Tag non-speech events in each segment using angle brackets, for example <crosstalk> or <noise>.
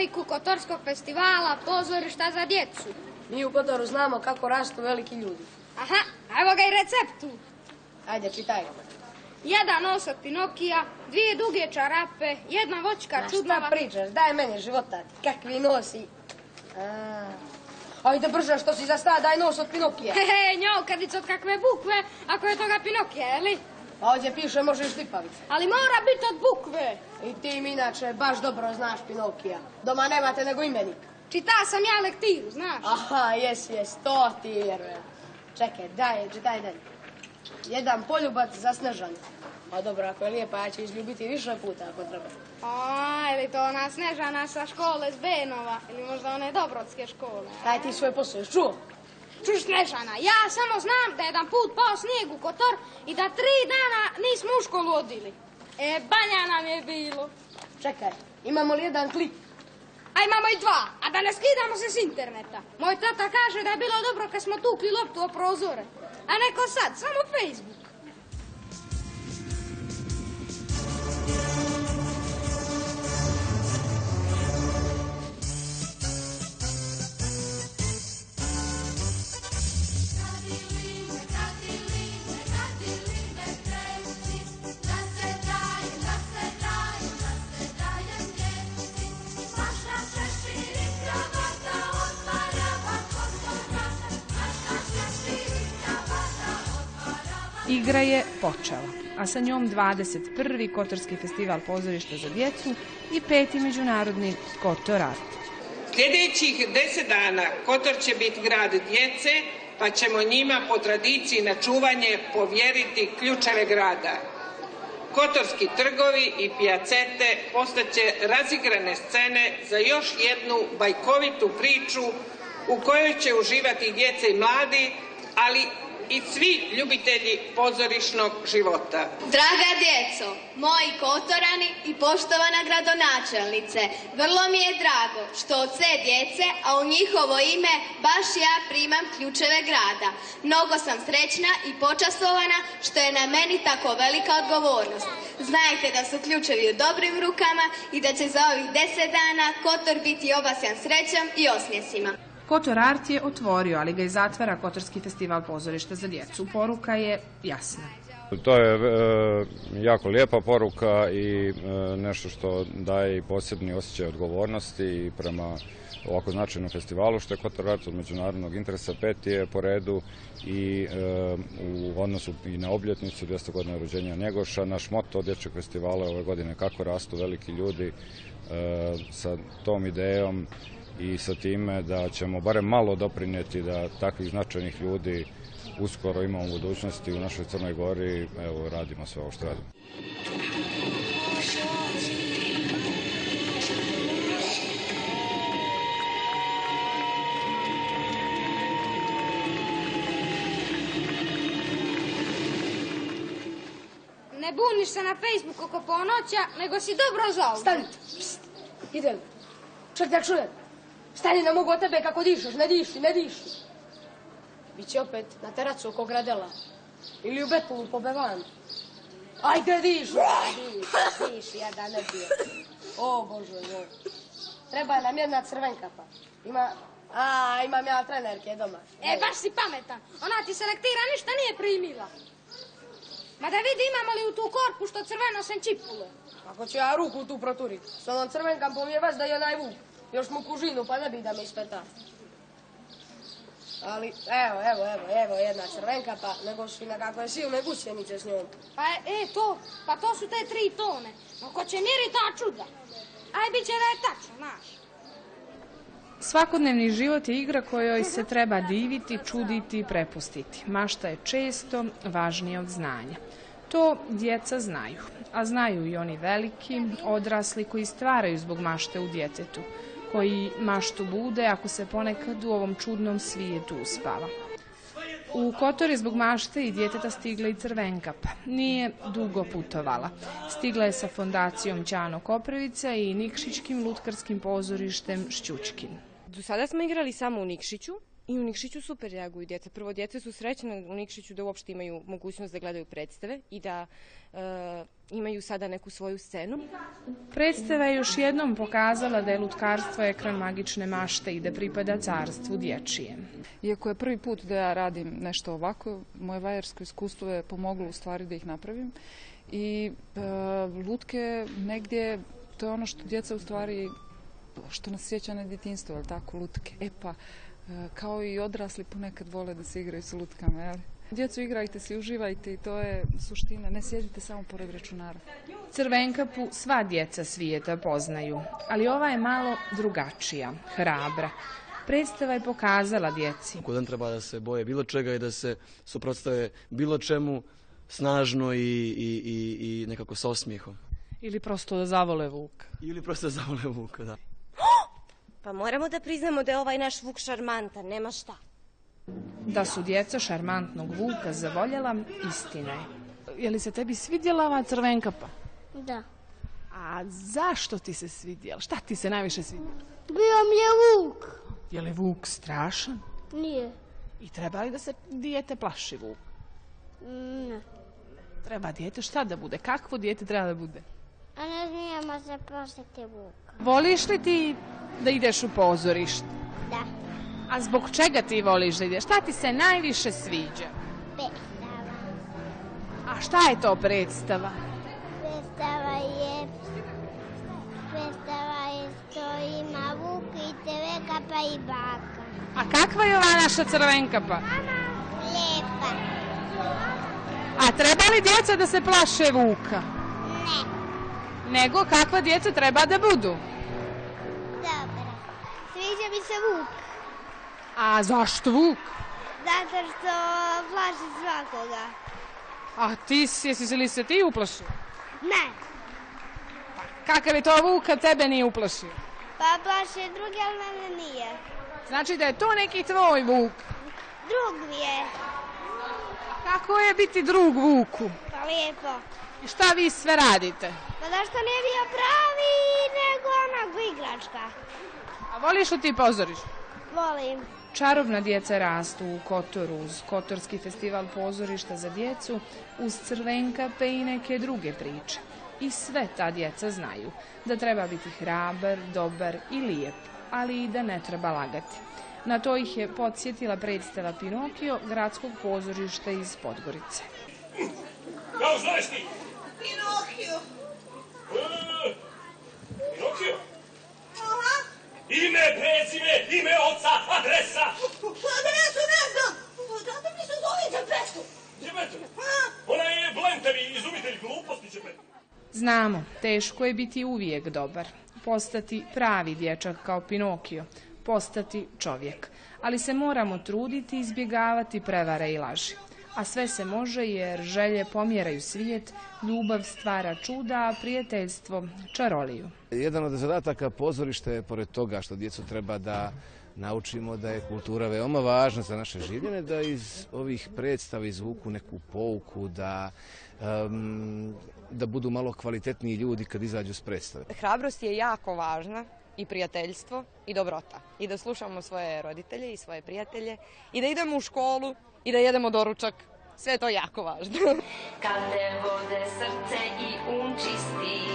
Dobrodošli u prvu hroniku Kotorskog festivala Pozorišta za djecu. Mi u Kotoru znamo kako rastu veliki ljudi. Aha, evo ga i recept. Ajde, čitaj. Jedan nos od Pinokija, dvije duge čarape, jedna voćka Ma čudnava. šta pričaš? Daj meni života. Kakvi nosi. A, Ajde brže, što si za sta, daj nos od Pinokija. Hehe, njokadic od kakve bukve, ako je toga Pinokija, jeli? A ovdje piše možeš tipavice. Ali mora biti od bukve. I ti mi inače baš dobro znaš Pinokija. Doma nemate nego imenik. Čita sam ja lektiru, znaš. Aha, jes, jes, to ti vjerujem. Čekaj, daj, daj, daj. Jedan poljubac za Snežanu. A dobro, ako je lijepa, ja ću izljubiti više puta ako treba. A, ili to ona Snežana sa škole s Benova, ili možda one Dobrodske škole. Daj ti svoj posao, čuo? Čuš Snežana, ja samo znam da je jedan put pao snijeg u Kotor i da tri dana nismo u školu odili. E, banja nam je bilo. Čekaj, imamo li jedan klip? A imamo i dva, a da ne skidamo se s interneta. Moj tata kaže da je bilo dobro kad smo tukli loptu o prozore. A neko sad, samo Facebook. Igra je počela, a sa njom 21. Kotorski festival pozorišta za djecu i peti međunarodni Kotor Art. Sljedećih deset dana Kotor će biti grad djece, pa ćemo njima po tradiciji na čuvanje povjeriti ključeve grada. Kotorski trgovi i pijacete postaće razigrane scene za još jednu bajkovitu priču u kojoj će uživati djece i mladi, ali i svi ljubitelji pozorišnog života. Draga djeco, moji kotorani i poštovana gradonačelnice, vrlo mi je drago što od sve djece, a u njihovo ime baš ja primam ključeve grada. Mnogo sam srećna i počastovana što je na meni tako velika odgovornost. Znajte da su ključevi u dobrim rukama i da će za ovih deset dana Kotor biti obasjan srećom i osmjesima. Kotor Art je otvorio, ali ga i zatvara Kotorski festival pozorišta za djecu. Poruka je jasna. To je e, jako lijepa poruka i e, nešto što daje i posebni osjećaj odgovornosti i prema ovako značajnom festivalu što je Kotor Art od međunarodnog interesa peti je po redu i e, u odnosu i na obljetnicu 200 godina rođenja Njegoša. Naš moto dječjeg festivala ove godine kako rastu veliki ljudi sa tom idejom i sa time da ćemo barem malo doprinijeti da takvih značajnih ljudi uskoro imamo u budućnosti u našoj Crnoj Gori. Evo, radimo sve ovo što radimo. Ne buniš se na Facebook oko ponoća, nego si dobro zao. Stanite, pst, idem. Ček da čujem. Stani, ne mogu od tebe kako dišeš, ne diši, ne diši. Biće opet na teracu oko gradela. Ili u Betulu po Bevanu. Ajde, diši, diši, diši, ja da ne bije. O, Bože moj. Treba nam jedna crvenka pa. Ima, a, imam ja trenerke doma. E, baš si pametan. Ona ti selektira ništa nije primila. Ma da vidi imamo li u tu korpu što crveno sem čipule. Kako ću ja ruku tu proturit? S onom crvenkam pomije da je onaj vuk. Još mu kužinu, pa ne bi da me ispeta. Ali, evo, evo, evo, evo, jedna crvenka, pa nego su i nekakve silne gusjenice s njom. Pa, e, to, pa to su te tri tone. No, ko će mjeri ta čuda? Aj, bit će da je tačno, znaš. Svakodnevni život je igra kojoj se treba diviti, čuditi i prepustiti. Mašta je često važnija od znanja. To djeca znaju, a znaju i oni veliki, odrasli koji stvaraju zbog mašte u djetetu koji maštu bude ako se ponekad u ovom čudnom svijetu uspava. U Kotor je zbog mašte i djeteta stigla i Crvenkap. Nije dugo putovala. Stigla je sa fondacijom Ćano Koprivica i Nikšićkim lutkarskim pozorištem Šćučkin. Do sada smo igrali samo u Nikšiću I u Nikšiću super reaguju djeca. Prvo, djeca su srećne u Nikšiću da uopšte imaju mogućnost da gledaju predstave i da e, imaju sada neku svoju scenu. Predstava je još jednom pokazala da je lutkarstvo ekran magične mašte i da pripada carstvu dječije. Iako je prvi put da ja radim nešto ovako, moje vajarsko iskustvo je pomoglo u stvari da ih napravim. I e, lutke negdje, to je ono što djeca u stvari, što nas sjeća na djetinstvo, ali tako, lutke. E pa, kao i odrasli ponekad vole da se igraju s lutkama, jel? Djecu igrajte se, uživajte i to je suština. Ne sjedite samo pored računara. Crvenkapu sva djeca svijeta poznaju, ali ova je malo drugačija, hrabra. Predstava je pokazala djeci. Kodan treba da se boje bilo čega i da se suprotstave bilo čemu snažno i, i, i, i nekako sa osmijehom. Ili prosto da zavole Vuka. Ili prosto da zavole Vuka, da. Pa moramo da priznamo da je ovaj naš Vuk šarmantan, nema šta. Da su djeca šarmantnog Vuka zavoljela, istina je. Je li se tebi svidjela ova crvenkapa? Da. A zašto ti se svidjela? Šta ti se najviše svidjela? Bio mi je Vuk. Je li Vuk strašan? Nije. I treba li da se dijete plaši Vuk? Ne. Treba dijete šta da bude? Kakvo dijete treba da bude? A ne smijemo se plašiti Vuka. Voliš li ti da ideš u pozorište? Da. A zbog čega ti voliš da ideš? Šta ti se najviše sviđa? Predstava. A šta je to predstava? Predstava je... Predstava je što ima Vuk i Teveka pa i baka. A kakva je ova naša crvenkapa? Lijepa. A treba li djeca da se plaše Vuka? Ne. Nego kakva djeca treba da budu? Mi se Vuk. A zašto Vuk? Zato što plaši svakoga. A ti si, jesi li se ti uplašio? Ne. Kakav je to Vuk kad tebe nije uplašio? Pa plaše drugi, ali mene nije. Znači da je to neki tvoj Vuk. Drug mi je. Kako je biti drug Vuku? Pa lijepo. I šta vi sve radite? Pa zašto nije bio pravi, nego onako igračka. Voliš li ti pozorište? Volim. Čarobna djeca rastu u Kotoru uz Kotorski festival pozorišta za djecu, uz Crvenkape i neke druge priče. I sve ta djeca znaju da treba biti hrabar, dobar i lijep, ali i da ne treba lagati. Na to ih je podsjetila predstava Pinokio gradskog pozorišta iz Podgorice. Kako zoveš ti? Pinokio. Pinokio? Aha. Ime, prezime, ime oca, adresa. Adresu ne znam. Zato mi se zove Đepetu. Đepetu? Ona je Blentevi, izumitelj gluposti Đepetu. Znamo, teško je biti uvijek dobar, postati pravi dječak kao Pinokio, postati čovjek, ali se moramo truditi i izbjegavati prevare i laži. A sve se može jer želje pomjeraju svijet, ljubav stvara čuda, a prijateljstvo čaroliju. Jedan od zadataka pozorišta je, pored toga što djecu treba da naučimo da je kultura veoma važna za naše življene, da iz ovih predstava izvuku neku pouku, da, um, da budu malo kvalitetniji ljudi kad izađu s predstave. Hrabrost je jako važna i prijateljstvo i dobrota. I da slušamo svoje roditelje i svoje prijatelje i da idemo u školu i da jedemo doručak. Sve je to jako važno. Kad te vode srce i um čisti,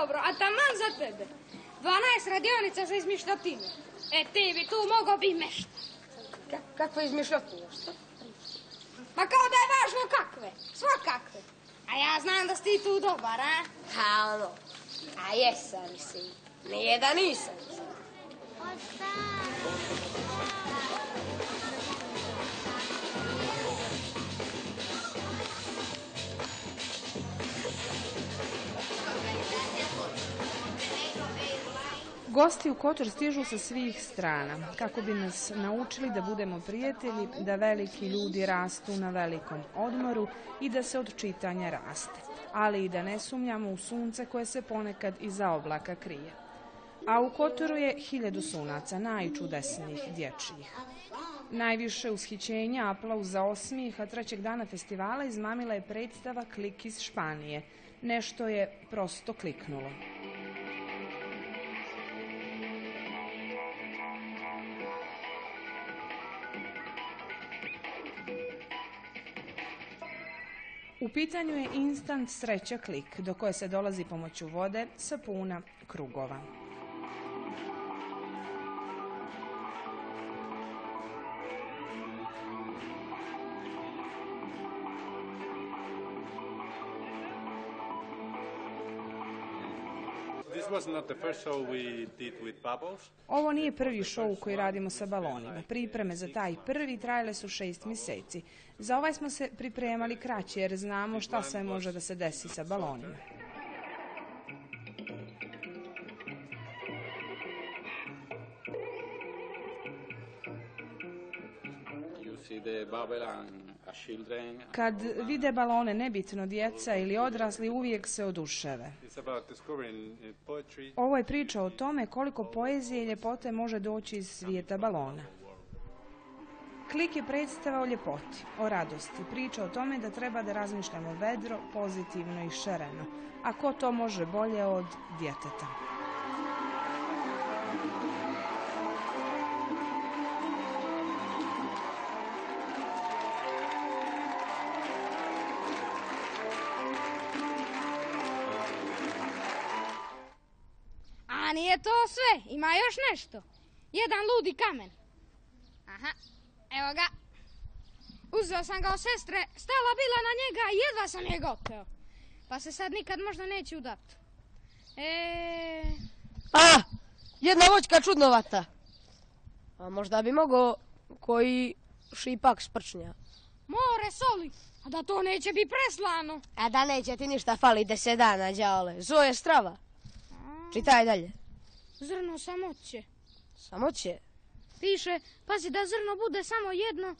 dobro, a taman za tebe. 12 radionica za izmišljotine. E, ti bi tu mogao bi mešta. Ka kakve izmišljotine, što? Ma kao da je važno kakve, svakakve. A ja znam da si ti tu dobar, a? Ha, ono. A jesam si. Nije da nisam. Gosti u Kotor stižu sa svih strana, kako bi nas naučili da budemo prijatelji, da veliki ljudi rastu na velikom odmoru i da se od čitanja raste, ali i da ne sumnjamo u sunce koje se ponekad iza oblaka krije. A u Kotoru je hiljadu sunaca, najčudesnijih dječjih. Najviše ushićenja, aplauza, osmijeh, a trećeg dana festivala izmamila je predstava Klik iz Španije. Nešto je prosto kliknulo. U pitanju je instant sreća klik, do koje se dolazi pomoću vode, sapuna, krugova. Ovo nije prvi šou koji radimo sa balonima. Pripreme za taj prvi trajale su šest mjeseci. Za ovaj smo se pripremali kraće jer znamo šta sve može da se desi sa balonima. You see the Kad vide balone, nebitno djeca ili odrasli, uvijek se oduševe. Ovo je priča o tome koliko poezije i ljepote može doći iz svijeta balona. Klik je predstava o ljepoti, o radosti, priča o tome da treba da razmišljamo vedro, pozitivno i šereno. A ko to može bolje od djeteta? To sve, ima još nešto. Jedan ludi kamen. Aha, evo ga. Uzeo sam ga od sestre, stala bila na njega i jedva sam je goteo. Pa se sad nikad možda neće udat. E, A, jedna voćka čudnovata. A možda bi mogao koji šipak sprčnja. more soli, a da to neće biti preslano. A da neće ti ništa fali deset dana, đaole. Zoje strava. Čitaj dalje. Zrno samoće. Samoće. Piše, pazi da zrno bude samo jedno,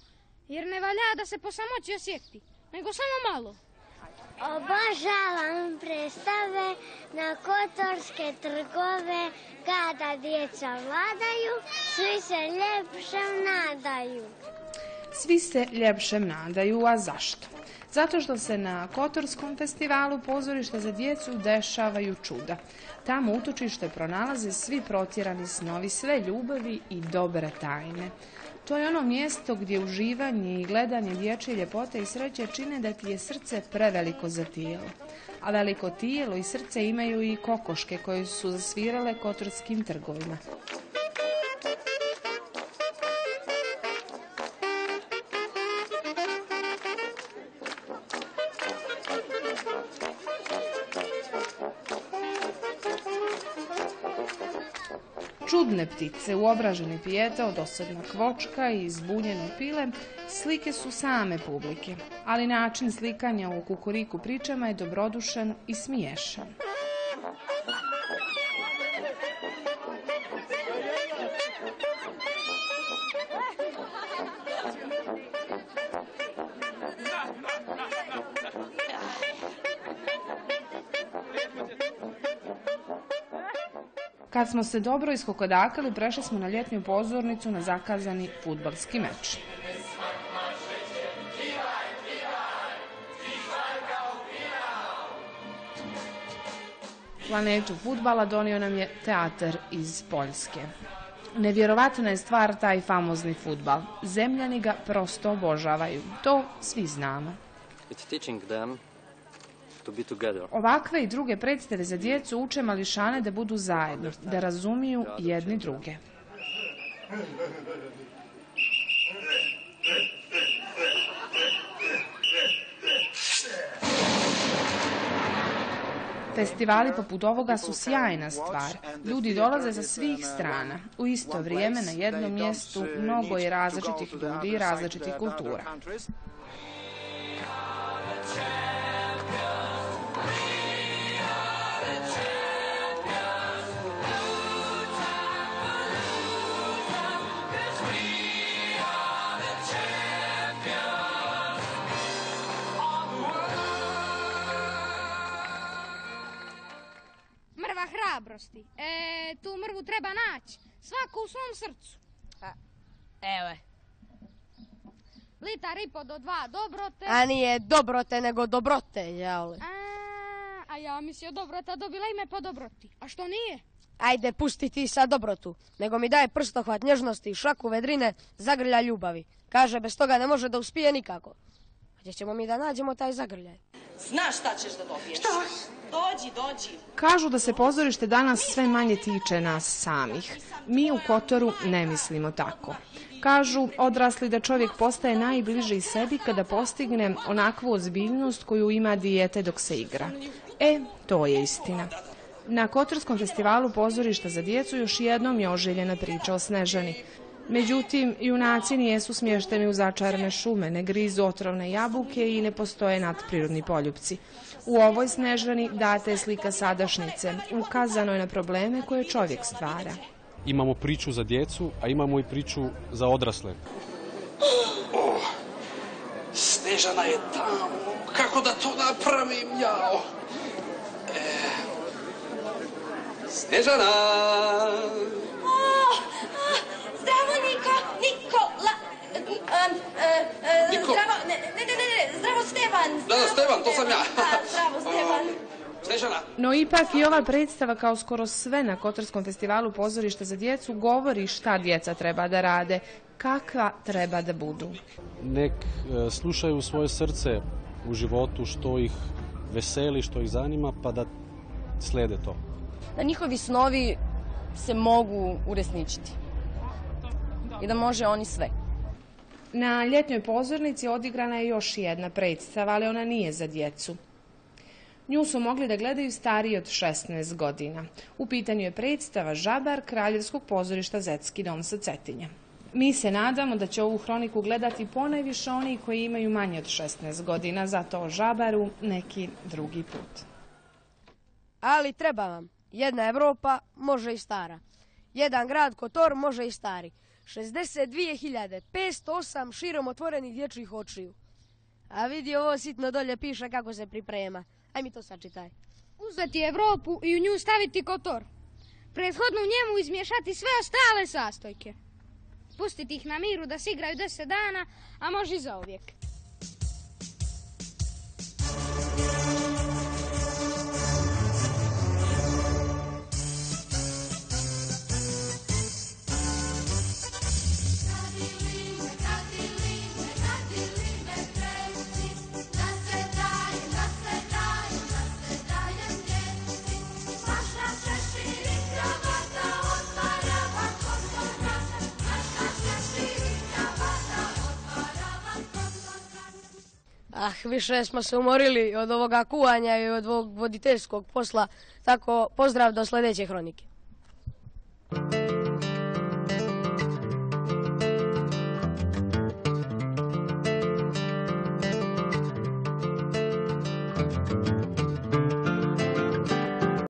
jer ne valja da se po samoći osjeti, nego samo malo. Obožavam predstave na kotorske trgove kada djeca vladaju, svi se ljepšem nadaju. Svi se ljepšem nadaju, a zašto? Zato što se na Kotorskom festivalu pozorište za djecu dešavaju čuda. Tamo utočište pronalaze svi protjerani snovi, sve ljubavi i dobre tajne. To je ono mjesto gdje uživanje i gledanje dječje ljepote i sreće čine da ti je srce preveliko za tijelo. A veliko tijelo i srce imaju i kokoške koje su zasvirale kotorskim trgovima. Čudne ptice, uobraženi pijeta, dosadna kvočka i zbunjene pile, slike su same publike, ali način slikanja u kukuriku pričama je dobrodušan i smiješan. Kad smo se dobro iskokodakali, prešli smo na ljetnju pozornicu na zakazani futbalski meč. Planetu futbala donio nam je teatar iz Poljske. Nevjerovatna je stvar taj famozni futbal. Zemljani ga prosto obožavaju. To svi znamo. To be together. Ovakve i druge predstave za djecu uče mališane da budu zajedno, da razumiju jedni druge. Festivali poput ovoga su sjajna stvar. Ljudi dolaze sa svih strana. U isto vrijeme na jednom mjestu mnogo je različitih ljudi i različitih kultura. Oprosti. E, tu mrvu treba naći. Svako u svom srcu. Evo je. Litar i po do dva dobrote. A nije dobrote, nego dobrote, jaule. A, a ja mislio dobrota dobila ime po dobroti. A što nije? Ajde, pusti ti sad dobrotu. Nego mi daje prstohvat nježnosti, šaku vedrine, zagrlja ljubavi. Kaže, bez toga ne može da uspije nikako. Gdje ćemo mi da nađemo taj zagrljaj? Znaš šta ćeš da dobiješ? Šta? Dođi, dođi. Kažu da se pozorište danas sve manje tiče nas samih. Mi u Kotoru ne mislimo tako. Kažu odrasli da čovjek postaje najbliži sebi kada postigne onakvu ozbiljnost koju ima dijete dok se igra. E, to je istina. Na Kotorskom festivalu pozorišta za djecu još jednom je oželjena priča o Snežani. Međutim, junaci nijesu smješteni u začarane šume, ne grizu otrovne jabuke i ne postoje nadprirodni poljupci. U ovoj Snežani data je slika sadašnjice, ukazano je na probleme koje čovjek stvara. Imamo priču za djecu, a imamo i priču za odrasle. Oh, Snežana je tamo. Kako da to napravim, jao? E, Snežana! E, Niko. Zdravo, ne, ne, ne, ne, zdravo, Stevan. Da, da, Stevan, to sam ja. Zdravo, <laughs> Stevan. No ipak i ova predstava kao skoro sve na Kotorskom festivalu pozorišta za djecu govori šta djeca treba da rade, kakva treba da budu. Nek e, slušaju svoje srce u životu što ih veseli, što ih zanima, pa da slijede to. Da njihovi snovi se mogu uresničiti. I da može oni sve. Na ljetnjoj pozornici odigrana je još jedna predstava, ali ona nije za djecu. Nju su mogli da gledaju stariji od 16 godina. U pitanju je predstava Žabar Kraljevskog pozorišta Zetski dom sa Cetinja. Mi se nadamo da će ovu hroniku gledati ponajviše oni koji imaju manje od 16 godina, zato o Žabaru neki drugi put. Ali treba vam. Jedna Evropa može i stara. Jedan grad Kotor može i stari. 62.508 širom otvorenih dječjih očiju. A vidi ovo sitno dolje piše kako se priprema. Aj mi to sačitaj. Uzeti Evropu i u nju staviti kotor. Prethodno u njemu izmiješati sve ostale sastojke. Pustiti ih na miru da se igraju 10 dana, a može i za Ah, više smo se umorili od ovoga kuvanja i od ovog voditeljskog posla, tako pozdrav do sljedeće hronike.